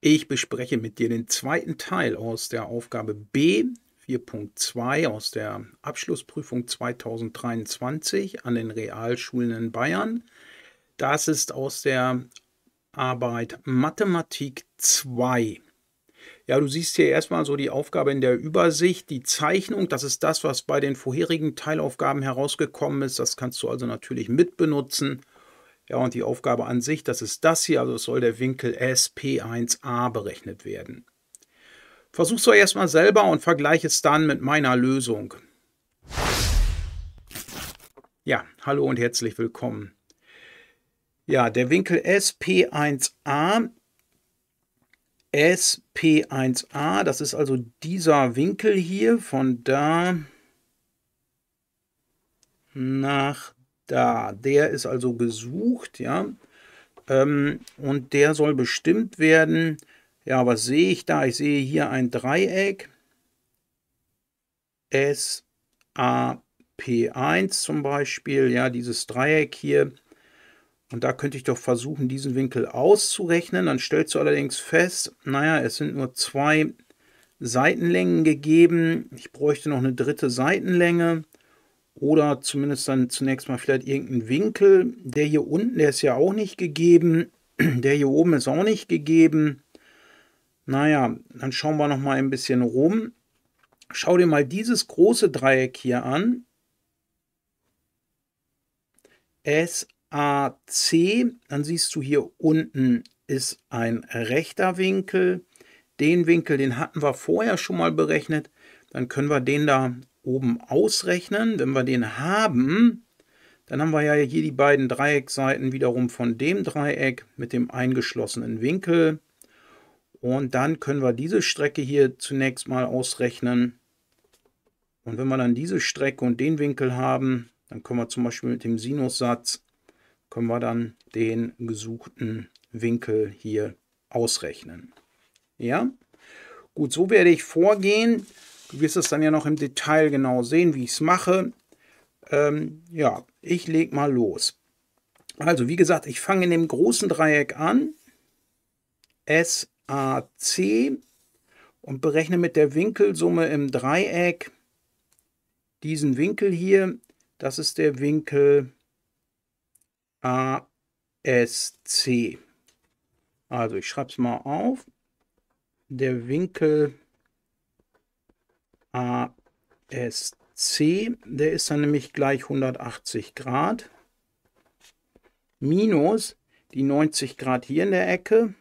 Ich bespreche mit dir den zweiten Teil aus der Aufgabe B 4.2 aus der Abschlussprüfung 2023 an den Realschulen in Bayern. Das ist aus der Arbeit Mathematik 2. Ja, du siehst hier erstmal so die Aufgabe in der Übersicht, die Zeichnung, das ist das, was bei den vorherigen Teilaufgaben herausgekommen ist. Das kannst du also natürlich mitbenutzen. Ja, und die Aufgabe an sich, das ist das hier, also soll der Winkel SP1a berechnet werden. Versuch's doch erstmal selber und vergleiche es dann mit meiner Lösung. Ja, hallo und herzlich willkommen. Ja, der Winkel SP1a, SP1a, das ist also dieser Winkel hier von da nach da. Der ist also gesucht, ja. Ähm, und der soll bestimmt werden. Ja, was sehe ich da? Ich sehe hier ein Dreieck. SAP1 zum Beispiel, ja, dieses Dreieck hier. Und da könnte ich doch versuchen, diesen Winkel auszurechnen. Dann stellst du allerdings fest, naja, es sind nur zwei Seitenlängen gegeben. Ich bräuchte noch eine dritte Seitenlänge. Oder zumindest dann zunächst mal vielleicht irgendeinen Winkel. Der hier unten, der ist ja auch nicht gegeben. Der hier oben ist auch nicht gegeben. Naja, dann schauen wir noch mal ein bisschen rum. Schau dir mal dieses große Dreieck hier an. SAC. Dann siehst du hier unten ist ein rechter Winkel. Den Winkel, den hatten wir vorher schon mal berechnet. Dann können wir den da oben ausrechnen. Wenn wir den haben, dann haben wir ja hier die beiden Dreieckseiten wiederum von dem Dreieck mit dem eingeschlossenen Winkel. Und dann können wir diese Strecke hier zunächst mal ausrechnen. Und wenn wir dann diese Strecke und den Winkel haben, dann können wir zum Beispiel mit dem Sinussatz, können wir dann den gesuchten Winkel hier ausrechnen. Ja, gut, so werde ich vorgehen. Du wirst es dann ja noch im Detail genau sehen, wie ich es mache. Ähm, ja, ich lege mal los. Also, wie gesagt, ich fange in dem großen Dreieck an. SAC und berechne mit der Winkelsumme im Dreieck diesen Winkel hier. Das ist der Winkel ASC. Also ich schreibe es mal auf. Der Winkel ASC, der ist dann nämlich gleich 180 Grad, minus die 90 Grad hier in der Ecke,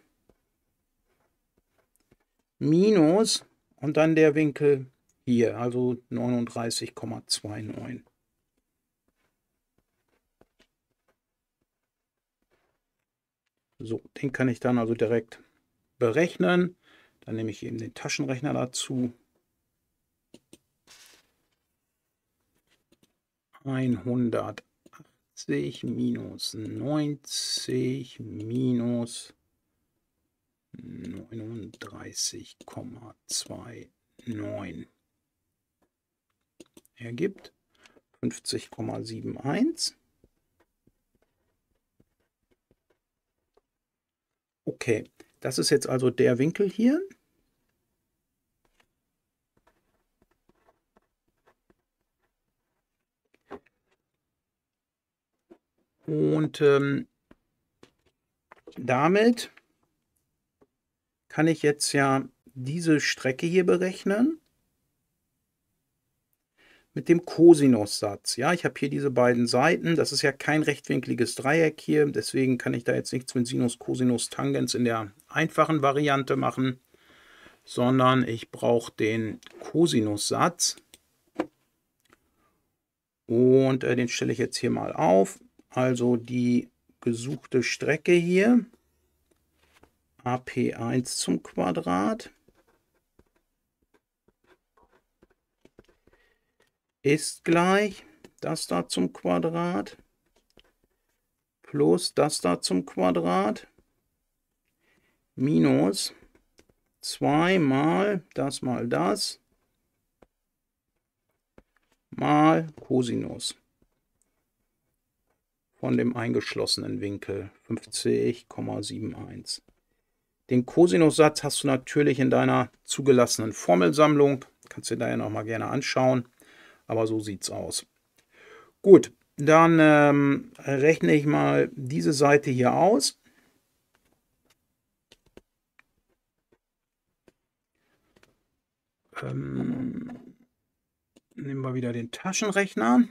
minus und dann der Winkel hier, also 39,29. So, den kann ich dann also direkt berechnen. Dann nehme ich eben den Taschenrechner dazu. 180 minus 90 minus 39,29 ergibt 50,71. Okay, das ist jetzt also der Winkel hier. Und ähm, damit kann ich jetzt ja diese Strecke hier berechnen mit dem Cosinussatz. Ja, ich habe hier diese beiden Seiten. Das ist ja kein rechtwinkliges Dreieck hier. Deswegen kann ich da jetzt nichts mit Sinus, Cosinus, Tangens in der einfachen Variante machen, sondern ich brauche den Cosinussatz. Und äh, den stelle ich jetzt hier mal auf. Also die gesuchte Strecke hier, AP1 zum Quadrat, ist gleich das da zum Quadrat. Plus das da zum Quadrat. Minus 2 mal das mal das. Mal Cosinus von dem eingeschlossenen Winkel 50,71. Den Cosinussatz hast du natürlich in deiner zugelassenen Formelsammlung. Kannst du dir daher nochmal gerne anschauen. Aber so sieht es aus. Gut, dann ähm, rechne ich mal diese Seite hier aus. Ähm, nehmen wir wieder den Taschenrechner.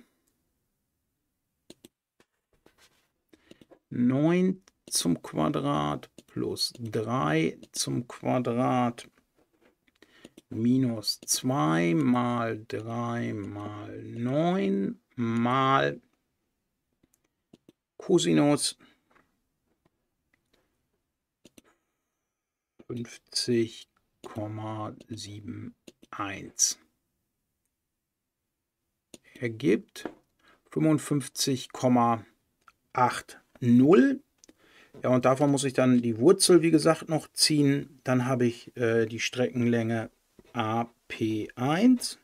9 zum Quadrat plus 3 zum Quadrat minus 2 mal 3 mal 9 mal Cosinus 50,71 ergibt 55,80. Ja, und davon muss ich dann die Wurzel, wie gesagt, noch ziehen. Dann habe ich äh, die Streckenlänge AP1.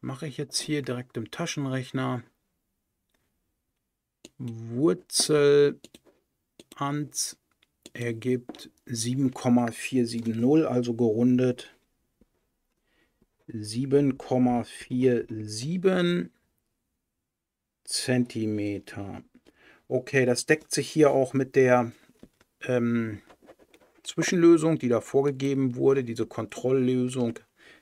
Mache ich jetzt hier direkt im Taschenrechner. Wurzel ans ergibt 7,470, also gerundet 7,47 Zentimeter. Okay, das deckt sich hier auch mit der ähm, Zwischenlösung, die da vorgegeben wurde, diese Kontrolllösung.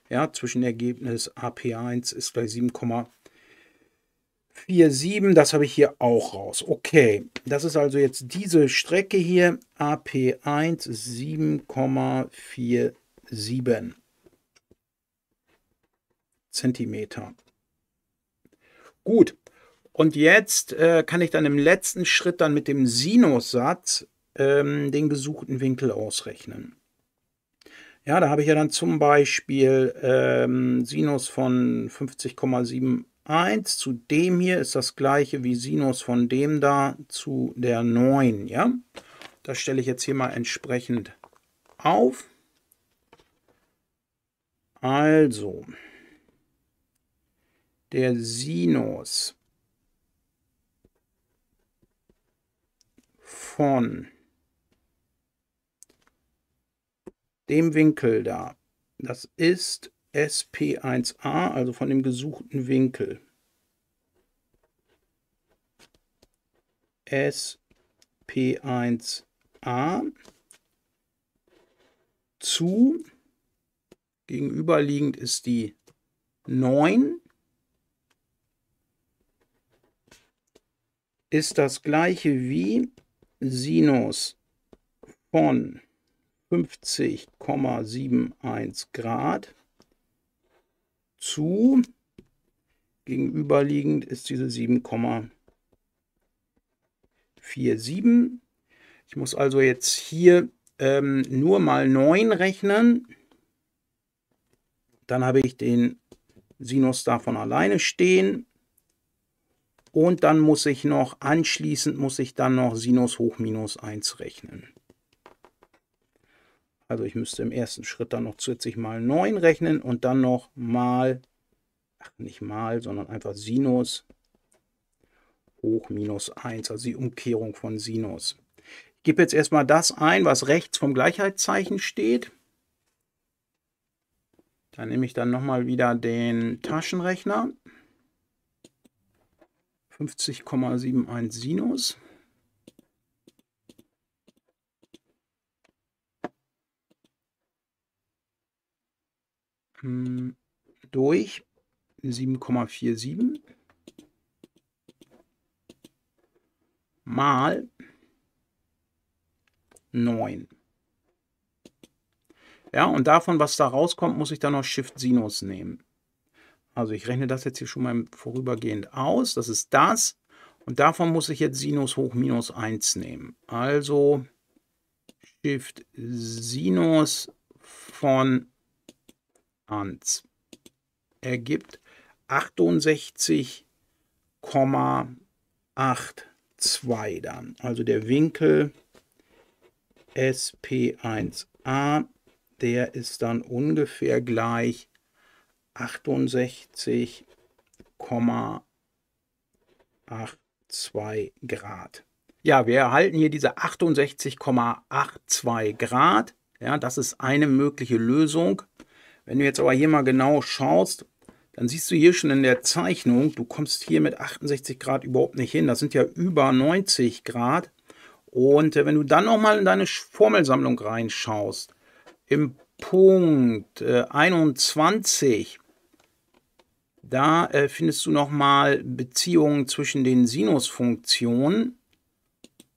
Ja, Zwischenergebnis AP1 ist gleich 7,47. Das habe ich hier auch raus. Okay, das ist also jetzt diese Strecke hier. AP1 7,47 Zentimeter. Gut, und jetzt äh, kann ich dann im letzten Schritt dann mit dem Sinussatz ähm, den gesuchten Winkel ausrechnen. Ja, da habe ich ja dann zum Beispiel ähm, Sinus von 50,71 zu dem hier ist das gleiche wie Sinus von dem da zu der 9. Ja, das stelle ich jetzt hier mal entsprechend auf. Also, der Sinus von dem Winkel da, das ist SP1a, also von dem gesuchten Winkel. SP1a zu, gegenüberliegend ist die 9, ist das gleiche wie Sinus von 50,71 Grad zu gegenüberliegend ist diese 7,47. Ich muss also jetzt hier ähm, nur mal 9 rechnen. Dann habe ich den Sinus davon alleine stehen. Und dann muss ich noch, anschließend muss ich dann noch Sinus hoch minus 1 rechnen. Also ich müsste im ersten Schritt dann noch zusätzlich mal 9 rechnen und dann noch mal, ach nicht mal, sondern einfach Sinus hoch minus 1, also die Umkehrung von Sinus. Ich gebe jetzt erstmal das ein, was rechts vom Gleichheitszeichen steht. Dann nehme ich dann nochmal wieder den Taschenrechner. 50,71 Sinus. Hm, durch 7,47 mal 9. Ja, und davon, was da rauskommt, muss ich dann noch Shift Sinus nehmen. Also ich rechne das jetzt hier schon mal vorübergehend aus. Das ist das. Und davon muss ich jetzt Sinus hoch minus 1 nehmen. Also Shift Sinus von 1 ergibt 68,82 dann. Also der Winkel SP1A, der ist dann ungefähr gleich 68,82 Grad. Ja, wir erhalten hier diese 68,82 Grad. Ja, das ist eine mögliche Lösung. Wenn du jetzt aber hier mal genau schaust, dann siehst du hier schon in der Zeichnung, du kommst hier mit 68 Grad überhaupt nicht hin. Das sind ja über 90 Grad. Und äh, wenn du dann nochmal in deine Formelsammlung reinschaust, im Punkt äh, 21, da äh, findest du nochmal Beziehungen zwischen den Sinusfunktionen.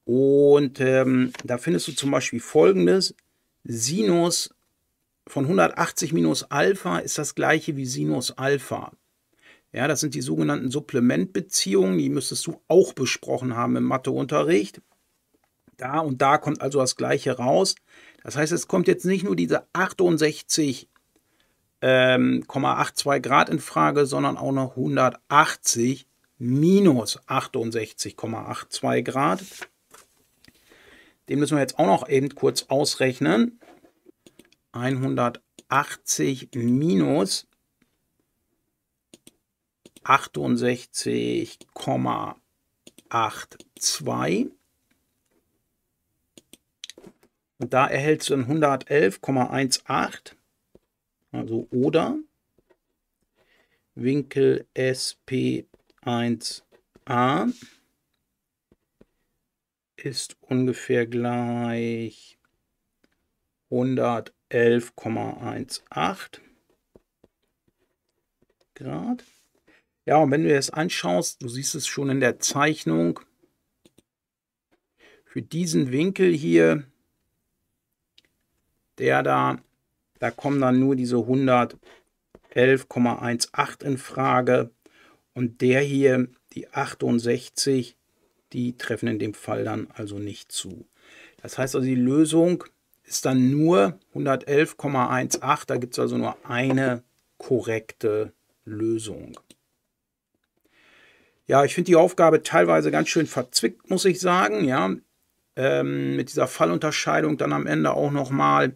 Und ähm, da findest du zum Beispiel folgendes. Sinus von 180 minus Alpha ist das gleiche wie Sinus Alpha. Ja, das sind die sogenannten Supplementbeziehungen, die müsstest du auch besprochen haben im Matheunterricht. Da und da kommt also das gleiche raus. Das heißt, es kommt jetzt nicht nur diese 68,82 ähm, Grad in Frage, sondern auch noch 180 minus 68,82 Grad. Den müssen wir jetzt auch noch eben kurz ausrechnen. 180 minus 68,82 Und da erhältst du dann 111,18. Also oder Winkel SP1a ist ungefähr gleich 111,18 Grad. Ja, und wenn du das anschaust, du siehst es schon in der Zeichnung, für diesen Winkel hier der da, da kommen dann nur diese 111,18 in Frage. Und der hier, die 68, die treffen in dem Fall dann also nicht zu. Das heißt also, die Lösung ist dann nur 111,18. Da gibt es also nur eine korrekte Lösung. Ja, ich finde die Aufgabe teilweise ganz schön verzwickt, muss ich sagen. Ja, ähm, mit dieser Fallunterscheidung dann am Ende auch nochmal.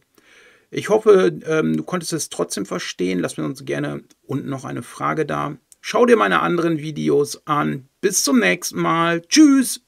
Ich hoffe, ähm, du konntest es trotzdem verstehen. Lass mir uns gerne unten noch eine Frage da. Schau dir meine anderen Videos an. Bis zum nächsten Mal. Tschüss.